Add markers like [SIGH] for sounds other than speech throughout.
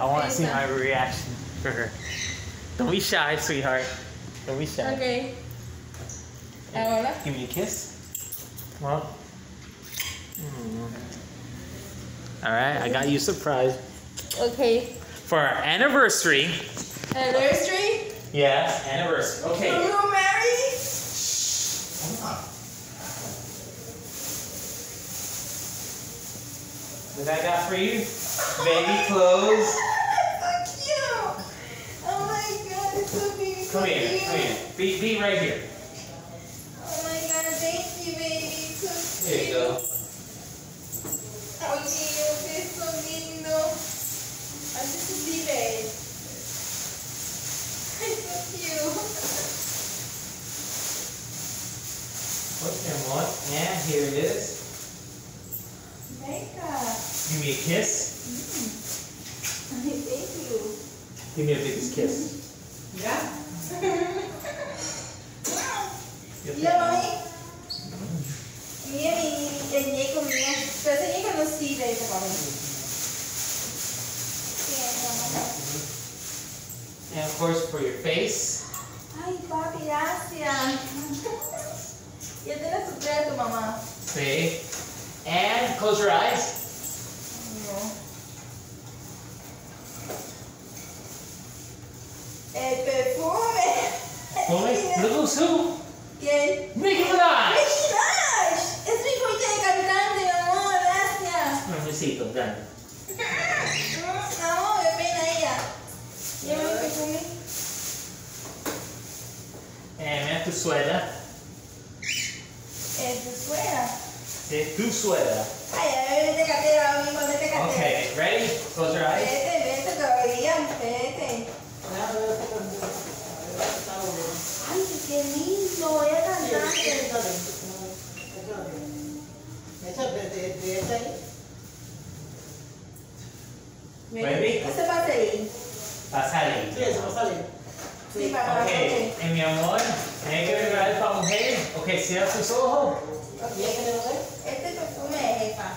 I want to see my reaction for her. Don't be shy, sweetheart. Don't be shy. Okay. Ahora. Give me a kiss. Come on. Mm. All right, I got you surprised. Okay. for our anniversary. Anniversary. Yes, anniversary. Okay. Are you married? What I got for you? Baby clothes. so cute. Oh my god, it's so big. Come here, come here. Be, be right here. Oh my god, thank you, baby. So There you go. Oye, usted es so lindo. De ti, babe. Ay, so cute. What's your one? And here it is. Makeup. Give me a kiss. Mm-hmm. Ay, thank you. Give me a biggest kiss. Good Mira, thing. mami. Mira mi, el ñeco mío. Pero ese ñeco no sirve, ese mami. Sí. And of course for your face. Ay, papi, gracias. [LAUGHS] Ya te la suplé a tu mamá. See? And close your eyes. No. El perfume. Boy, look who's who. ¿Quién? Nicki Minaj. ¡Nicki Minaj! Es mi fuente de cantante, mi amor, gracias. Un besito, grande. [LAUGHS] No, qué pena ella. Lleva mi perfume. And mira tu suéter. Es tu suegra. Sí, tu suéter. Ay, a ver, vete cartera ahora mismo, vete cartera. Okay, ready? Close your eyes. Vete, vete todavía, vete. Ay, qué lindo, ella cantante. Ready? Ese pastelín. Pasale. Sí, para Okay, and eh, mi amor, tiene que ver para mujer. Okay, cierra tus ojos. Este perfume es jefa.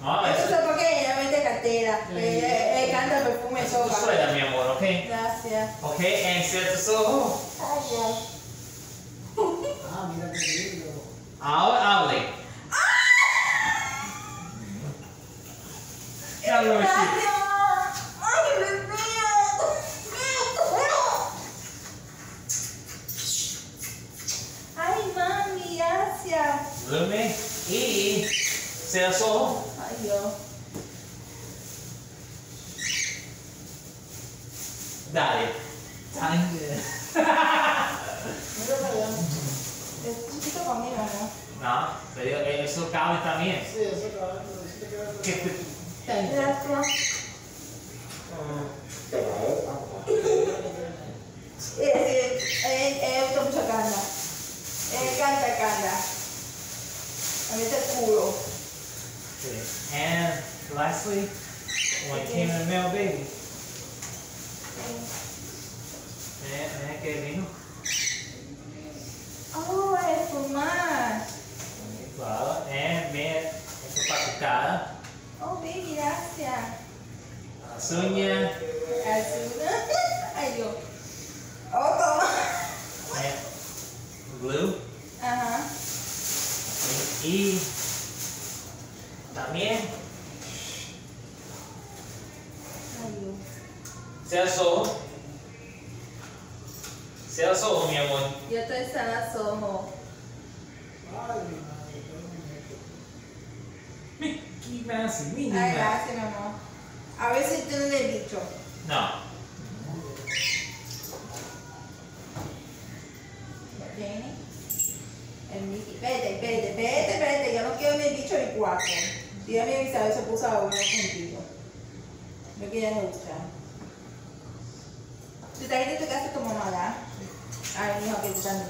No, Eso eso es porque ella vende cartera. Ella ella canta perfume es tu sopa. suéter, mi amor, okay? Gracias. Okay, and cierra tus ojos. Ay, Dios. Ahora hable. me? E sei da solo? Ah, io. Dai. Tang. No, è solo cavita mia. Sì, è solo cavita. Che... Grazie. Eh, eh, eh, è, eh, eh, eh, è, eh, eh, eh, eh, eh, A mí el culo. And lastly, when it came in the mail, baby. Mira que vino. Oh, es fumar. Claro. And mira, esto es para tu cara. Oh, baby, gracias. Las uñas. También, Ay, sea solo. Sea solo, mi amor. Yo estoy sana somo. Mickey Mouse Minnie Ay, Mouse. gracias, mi amor. A ver si tú le he dicho. No. El Mickey. Vete, vete, vete, vete. Yo no quiero ni bicho ni cuatro. Tía mía Isabel se puso a uno contigo. Lo que ella le gusta. Tú te ha ido quieres tu casa como mamá. Ay, hijo, que te tú tan